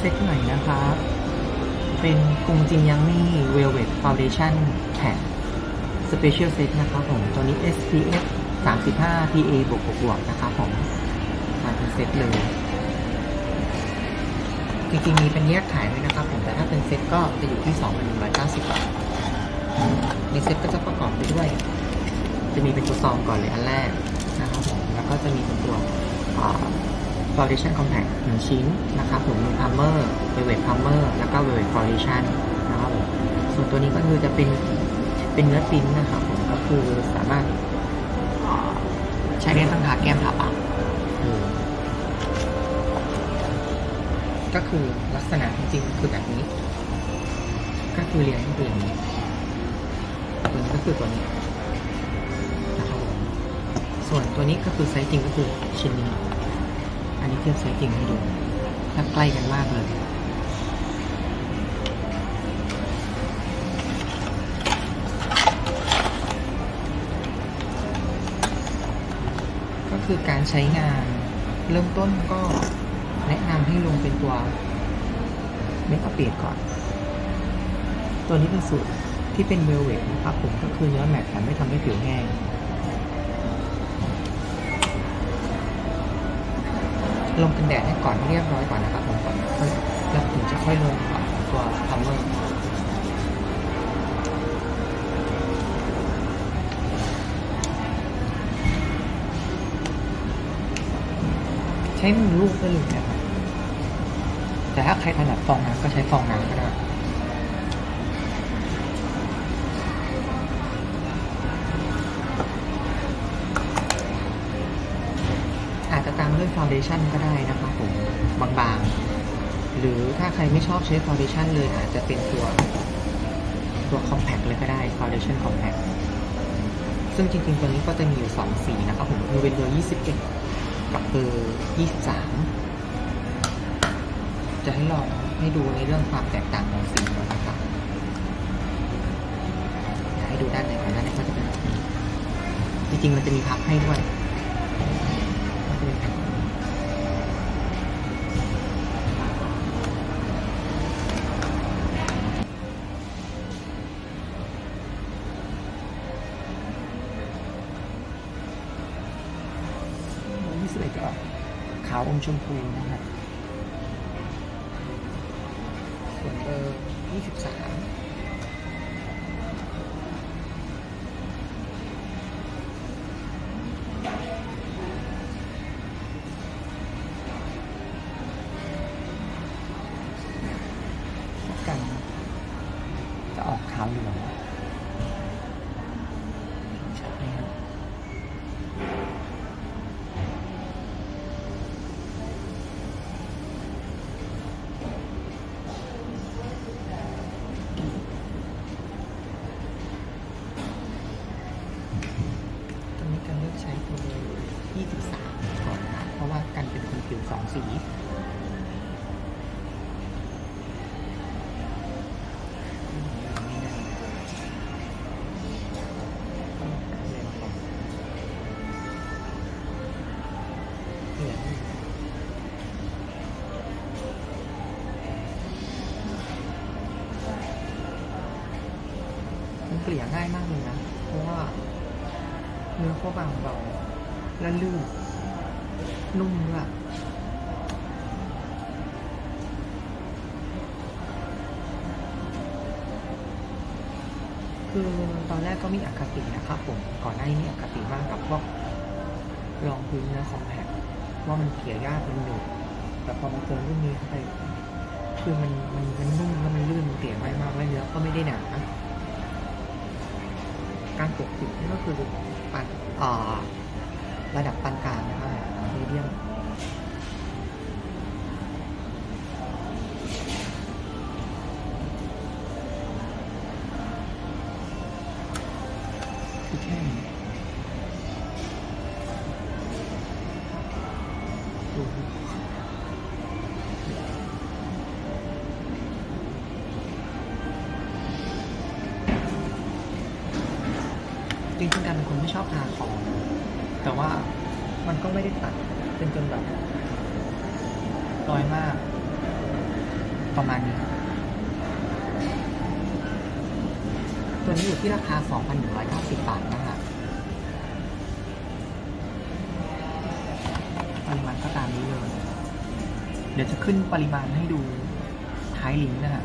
เซตหน่อยนะครับเป็น Gongjinhyang Mi Velvet Foundation Pact Special Set นะครับผม ตัวนี้ SPF 35 PA บวกบวกนะครับผม มาเป็นเซตเลย จริงๆ มีเป็นแยกขายด้วยนะครับผม แต่ถ้าเป็นเซตก็จะอยู่ที่ 2,190 บาท ในเซตก็จะประกอบไปด้วย จะมีเป็นตัวซองก่อนเลยอันแรกนะครับผม แล้วก็จะมีเป็นตัว Foundation Compact หนึ่งชิ้นนะครับผมมี primer velvet primer แล้วก็ velvet foundation นะครับผมส่วนตัวนี้ก็คือจะเป็นเป็นเนื้อ tint นะครับผมก็คือสามารถใช้ได้ทั้งทาแก้มทาปากก็คือลักษณะจริงๆคือแบบนี้ ก็คือเรียงให้เป็นอย่างนี้ตัวนี้ก็คือตัวนี้นะครับผมส่วนตัวนี้ก็คือไซส์จริงก็คือชิ้นนี้ อันนี้เทียบไซส์จริงให้ดูถ้าใกล้กันมากเลย ก็คือการใช้งาน เริ่มต้นก็แนะนำให้ลงเป็นตัว makeup base ก่อน ตัวนี้เป็นสูตรที่เป็นเวลเวทนะครับผมก็คือเนื้อแมตต์แต่ไม่ทำให้ผิวแห้ง ลงกันแดดให้ก่อนให้เรียบร้อยก่อนนะครับผมก่อนค่อยแล้วถึงจะค่อยลงตัวพัมเมอร์ใช้มือลูกได้เลยนะครับแต่ถ้าใครถนัดฟองน้ำก็ใช้ฟองน้ำก็ได้าวเดชั่นก็ได้นะครับผมบางๆ หรือถ้าใครไม่ชอบใช้ foundation เลยอาจจะเป็นตัวตัว compact เลยก็ได้ foundation compact ซึ่งจริงๆ ตัวนี้ก็จะมีอยู่ 2 สีนะครับผมคือเป็นเบอร์21 กับเบอร์ 23 จะให้ลองให้ดูในเรื่องความแตกต่างของสีนะครับอยากให้ดูด้านในก่อนด้านในก็จะเป็นสีจริงๆ มันจะมีพับให้ด้วย ก็ขาวอมชมพูนะครับส่วนเบอร์23 ลี่ยง่ายมากเลยนะ เพราะว่าเนื้อเขาบางเบาและลื่นนุ่มด้วยคือตอนแรกก็มีอคตินะครับผมก่อนหน้านี้มีอคติมากกับพวกรองพื้นเนื้อคอมแพคว่ามันเกี่ยยากเป็นหนุบแต่พอมาเจอรุ่นนี้เข้าไปคือมันมันมันนุ่มแล้วมันลื่นมันเกลี่ยง่ายมากและเนื้อก็ไม่ได้หนา การปกปิดนี่ก็คือปานอ่าระดับปานกลางนะครับมีเดียม จริงๆการเป็นคนไม่ชอบทาคอง แต่ว่ามันก็ไม่ได้ตัดเป็นจนแบบน้อยมาก ประมาณนี้ ตัวนี้อยู่ที่ราคา 2,190 บาทนะคะปริมาณก็ตามนี้เลย เดี๋ยวจะขึ้นปริมาณให้ดูท้ายลิงก์นะฮะ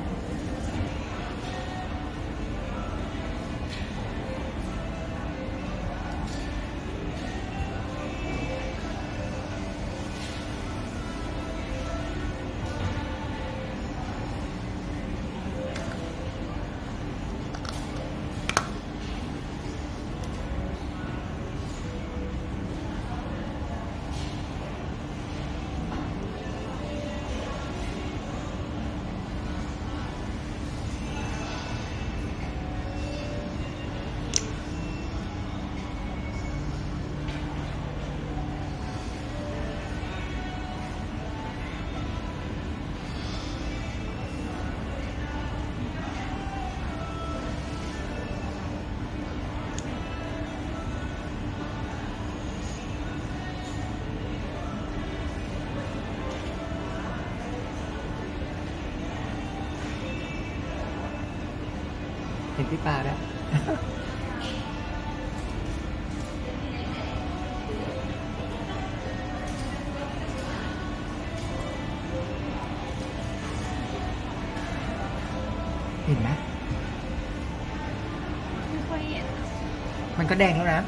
เห็นพี่ปลาแล้วเห็นไหมไม่ค่อยเห็นมันก็แดงแล้วนะ